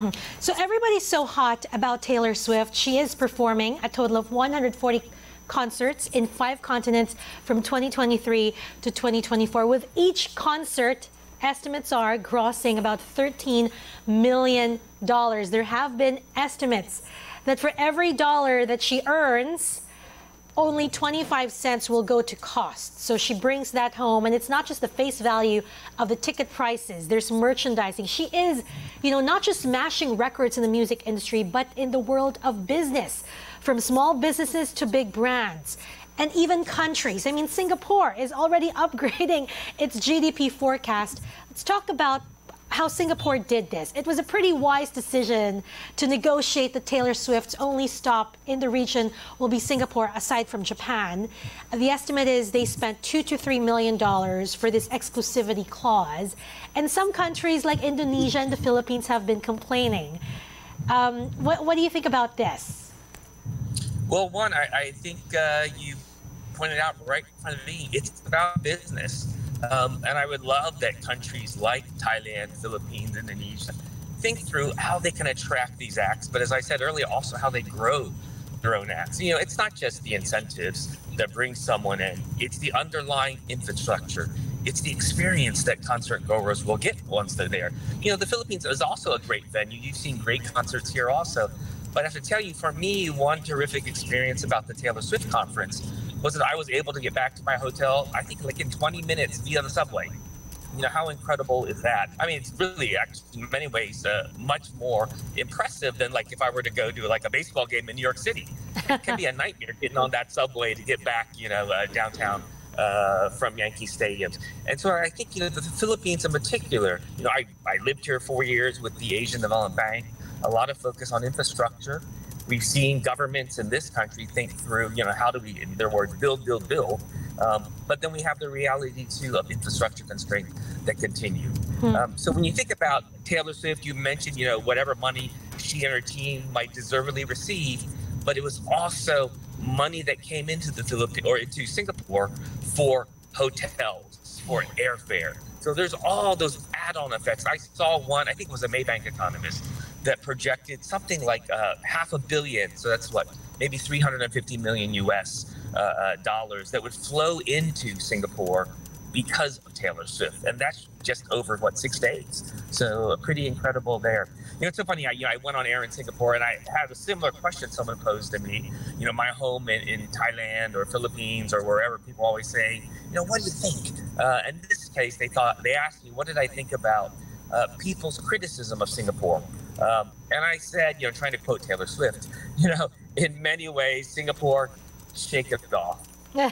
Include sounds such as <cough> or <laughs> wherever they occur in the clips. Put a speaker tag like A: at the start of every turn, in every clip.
A: Mm-hmm. So everybody's so hot about Taylor Swift. She is performing a total of 140 concerts in five continents from 2023 to 2024, with each concert estimates are grossing about $13 million. There have been estimates that for every dollar that she earns, only 25 cents will go to cost. So she brings that home. And it's not just the face value of the ticket prices, there's merchandising. She is, you know, not just smashing records in the music industry, but in the world of business, from small businesses to big brands. And even countries. I mean, Singapore is already <laughs> upgrading its GDP forecast. Let's talk about how Singapore did this. It was a pretty wise decision to negotiate that Taylor Swift's only stop in the region will be Singapore, aside from Japan. The estimate is they spent two to three million dollars for this exclusivity clause, and some countries like Indonesia and the Philippines have been complaining. Um, what, what, do you think about this?
B: Well, one, I, I think uh, you pointed out right in front of me. It's about business um, and I would love that countries like Thailand, Philippines, Indonesia think through how they can attract these acts, but as I said earlier, also how they grow their own acts. You know, it's not just the incentives that bring someone in, it's the underlying infrastructure. It's the experience that concert goers will get once they're there. You know, the Philippines is also a great venue. You've seen great concerts here also. But I have to tell you, for me, one terrific experience about the Taylor Swift conference was that I was able to get back to my hotel, I think like in 20 minutes via the subway. You know, how incredible is that? I mean, it's really actually in many ways uh, much more impressive than like if I were to go to like a baseball game in New York City. It can be a nightmare getting on that subway to get back, you know, uh, downtown uh, from Yankee Stadiums. And so I think, you know, the Philippines in particular, you know, I, I lived here four years with the Asian Development Bank, a lot of focus on infrastructure we've seen governments in this country think through, you know, how do we, in their words, build, build, build. Um, but then we have the reality too of infrastructure constraints that continue. Hmm. Um, so when you think about Taylor Swift, you mentioned, you know, whatever money she and her team might deservedly receive, but it was also money that came into the Philippines or into Singapore for hotels, for airfare. So there's all those add-on effects. I saw one, I think it was a Maybank economist, that projected something like uh, half a billion. So that's what, maybe 350 million US uh, uh, dollars that would flow into Singapore because of Taylor Swift. And that's just over, what, six days. So pretty incredible there. You know, it's so funny. I, you know, I went on air in Singapore and I had a similar question someone posed to me. You know, my home in, in Thailand or Philippines or wherever, people always say, you know, what do you think? Uh, in this case, they thought, they asked me, what did I think about uh, people's criticism of Singapore? Um, and I said, you know, trying to quote Taylor Swift, <laughs> you know, in many ways, Singapore, shake it off. <laughs> uh,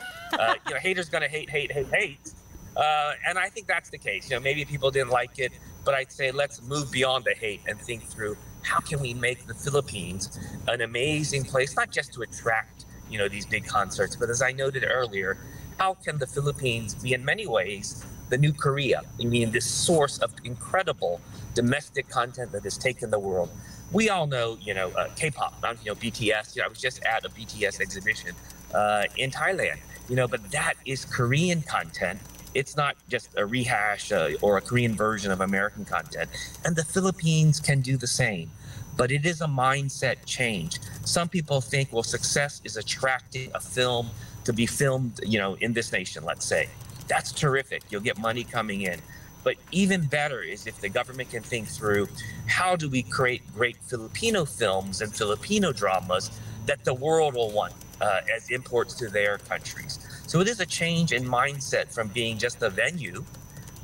B: you know, haters gonna hate, hate, hate, hate. Uh, and I think that's the case. You know, maybe people didn't like it, but I'd say let's move beyond the hate and think through how can we make the Philippines an amazing place, not just to attract, you know, these big concerts, but as I noted earlier, how can the Philippines be in many ways the new Korea? I mean, this source of incredible domestic content that has taken the world. We all know, you know, uh, K-pop, you know, BTS. You know, I was just at a BTS exhibition uh, in Thailand. You know, but that is Korean content. It's not just a rehash uh, or a Korean version of American content. And the Philippines can do the same. But it is a mindset change. Some people think, well, success is attracting a film to be filmed, you know, in this nation, let's say. That's terrific. You'll get money coming in. But even better is if the government can think through how do we create great Filipino films and Filipino dramas that the world will want uh, as imports to their countries. So it is a change in mindset from being just a venue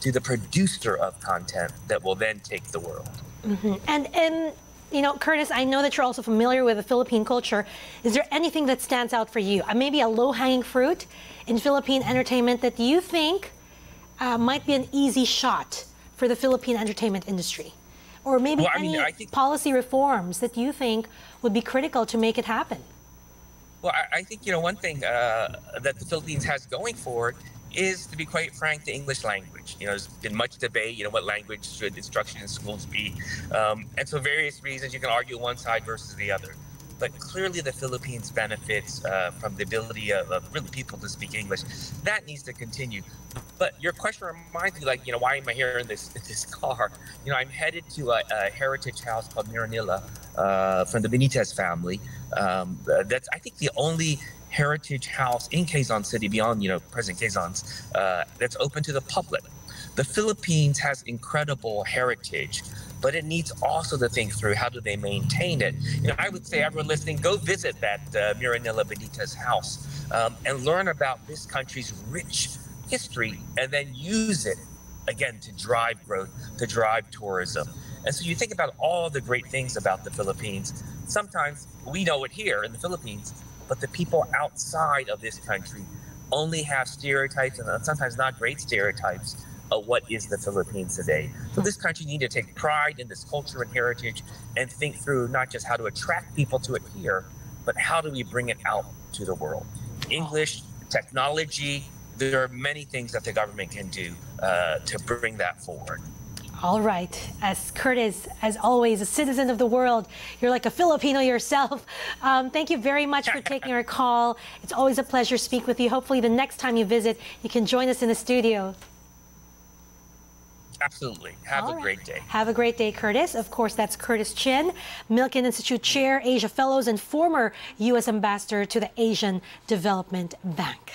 B: to the producer of content that will then take the world.
A: Mm-hmm. And and you know, Curtis, I know that you're also familiar with the Philippine culture. Is there anything that stands out for you? Uh, maybe a low-hanging fruit in Philippine entertainment that you think uh, might be an easy shot for the Philippine entertainment industry? Or maybe well, any mean, think, policy reforms that you think would be critical to make it happen?
B: Well, I, I think, you know, one thing uh, that the Philippines has going for it is, to be quite frank, the English language. You know, there's been much debate, you know, what language should instruction in schools be. Um, and so various reasons you can argue one side versus the other. but clearly the Philippines benefits uh, from the ability of, of really people to speak English. That needs to continue. But your question reminds me, like, you know, why am I here in this <laughs> this car? You know, I'm headed to a, a heritage house called Mira-Nila uh, from the Benitez family. Um, that's, I think, the only heritage house in Quezon City beyond, you know, President Quezon's uh, that's open to the public. The Philippines has incredible heritage, but it needs also to think through how do they maintain it. You know, I would say everyone listening, go visit that uh, Mira-Nila Benitez house um, and learn about this country's rich history, and then use it again to drive growth, to drive tourism. And so you think about all the great things about the Philippines. Sometimes we know it here in the Philippines, but the people outside of this country only have stereotypes and sometimes not great stereotypes of what is the Philippines today. So this country need to take pride in this culture and heritage and think through not just how to attract people to it here, but how do we bring it out to the world? English, technology, there are many things that the government can do uh, to bring that forward.
A: All right. As Curtis, as always, a citizen of the world, you're like a Filipino yourself. Um, thank you very much for taking our call. It's always a pleasure to speak with you. Hopefully, the next time you visit, you can join us in the studio.
B: Absolutely. Have
A: All
B: a
A: right.
B: great day.
A: Have a great day, Curtis. Of course, that's Curtis Chin, Milken Institute Chair, Asia Fellows, and former U.S. Ambassador to the Asian Development Bank.